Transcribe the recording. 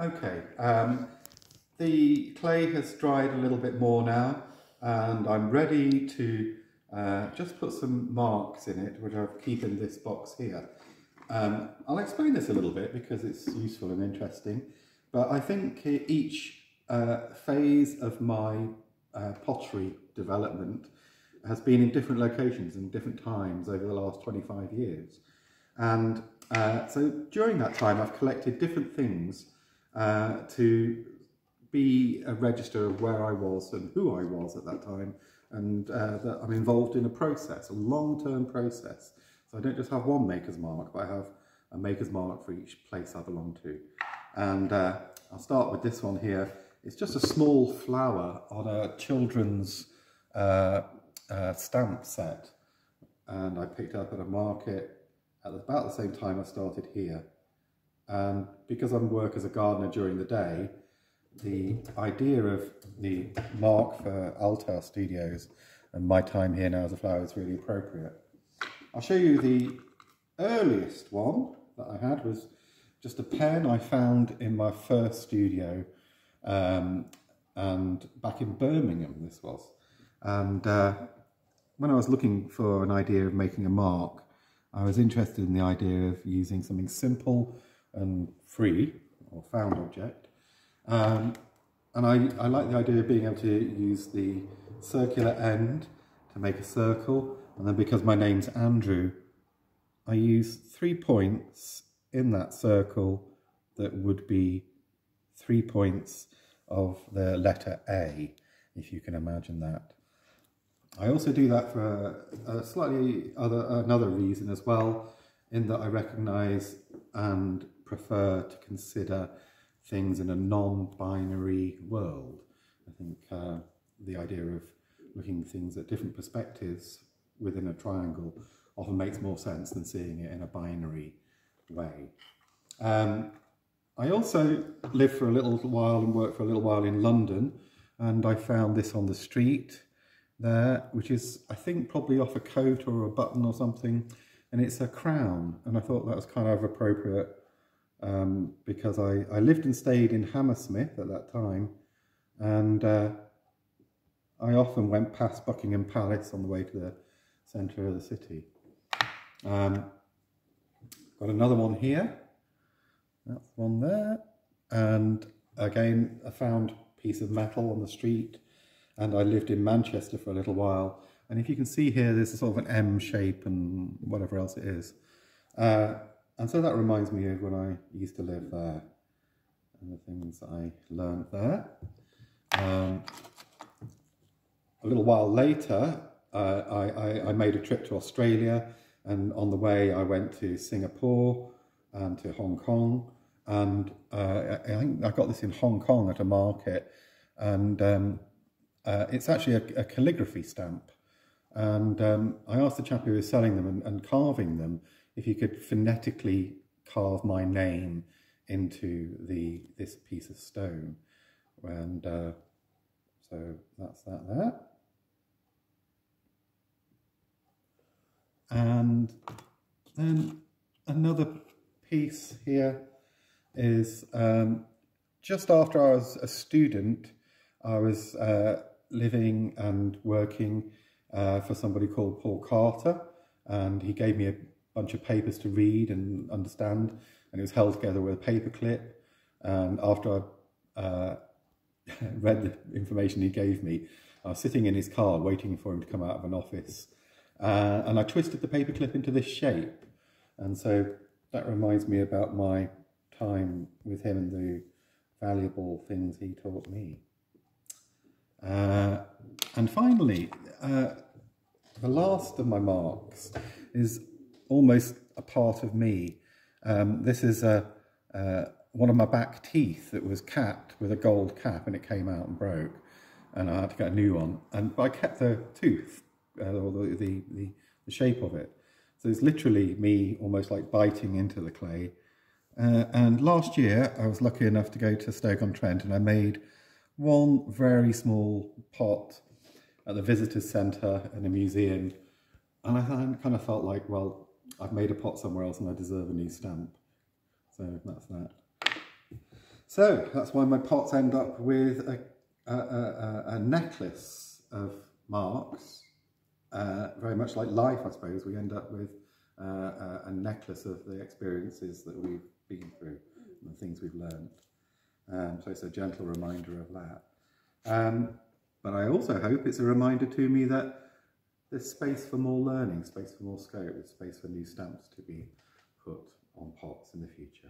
Okay, um, the clay has dried a little bit more now and I'm ready to uh, just put some marks in it which I keep in this box here. Um, I'll explain this a little bit because it's useful and interesting but I think each uh, phase of my uh, pottery development has been in different locations and different times over the last 25 years. And uh, so during that time, I've collected different things uh, to be a register of where I was and who I was at that time, and uh, that I'm involved in a process, a long-term process. So I don't just have one maker's mark, but I have a maker's mark for each place I belong to. And uh, I'll start with this one here. It's just a small flower on a children's uh, uh, stamp set. And I picked up at a market at about the same time I started here. And because I work as a gardener during the day, the idea of the mark for Altar Studios and my time here now as a flower is really appropriate. I'll show you the earliest one that I had was just a pen I found in my first studio um, and back in Birmingham this was. And uh, when I was looking for an idea of making a mark, I was interested in the idea of using something simple and free, or found object. Um, and I, I like the idea of being able to use the circular end to make a circle. And then because my name's Andrew, I use three points in that circle that would be three points of the letter A, if you can imagine that. I also do that for a, a slightly other another reason as well, in that I recognise and prefer to consider things in a non-binary world. I think uh, the idea of looking things at different perspectives within a triangle often makes more sense than seeing it in a binary way. Um, I also lived for a little while and worked for a little while in London and I found this on the street there, which is, I think, probably off a coat or a button or something, and it's a crown. And I thought that was kind of appropriate um, because I, I lived and stayed in Hammersmith at that time, and uh, I often went past Buckingham Palace on the way to the centre of the city. Um, got another one here. That's one there. And again, I found piece of metal on the street. And I lived in Manchester for a little while. And if you can see here, there's a sort of an M shape and whatever else it is. Uh, and so that reminds me of when I used to live there and the things I learned there. Um, a little while later, uh, I, I, I, made a trip to Australia and on the way I went to Singapore and to Hong Kong and uh, I think I got this in Hong Kong at a market, and um, uh, it's actually a, a, calligraphy stamp. And um, I asked the chap who was selling them and, and, carving them if he could phonetically carve my name into the this piece of stone. And uh, so that's that there. And then another piece here is um, just after I was a student, I was uh, living and working uh, for somebody called Paul Carter, and he gave me a bunch of papers to read and understand, and it was held together with a paperclip. And after I uh, read the information he gave me, I was sitting in his car waiting for him to come out of an office, uh, and I twisted the paperclip into this shape, and so that reminds me about my time with him and the valuable things he taught me. Uh, and finally, uh, the last of my marks is almost a part of me. Um, this is a, uh, one of my back teeth that was capped with a gold cap and it came out and broke and I had to get a new one. And I kept the tooth, uh, or the, the, the, the shape of it. So it's literally me almost like biting into the clay uh, and last year, I was lucky enough to go to Stoke-on-Trent and I made one very small pot at the visitors centre in a museum. And I kind of felt like, well, I've made a pot somewhere else and I deserve a new stamp. So that's that. So that's why my pots end up with a, a, a, a necklace of marks, uh, very much like life, I suppose. We end up with uh, a, necklace of the experiences that we've been through and the things we've learned. Um, so it's a gentle reminder of that. Um, but I also hope it's a reminder to me that there's space for more learning, space for more scope, space for new stamps to be put on pots in the future.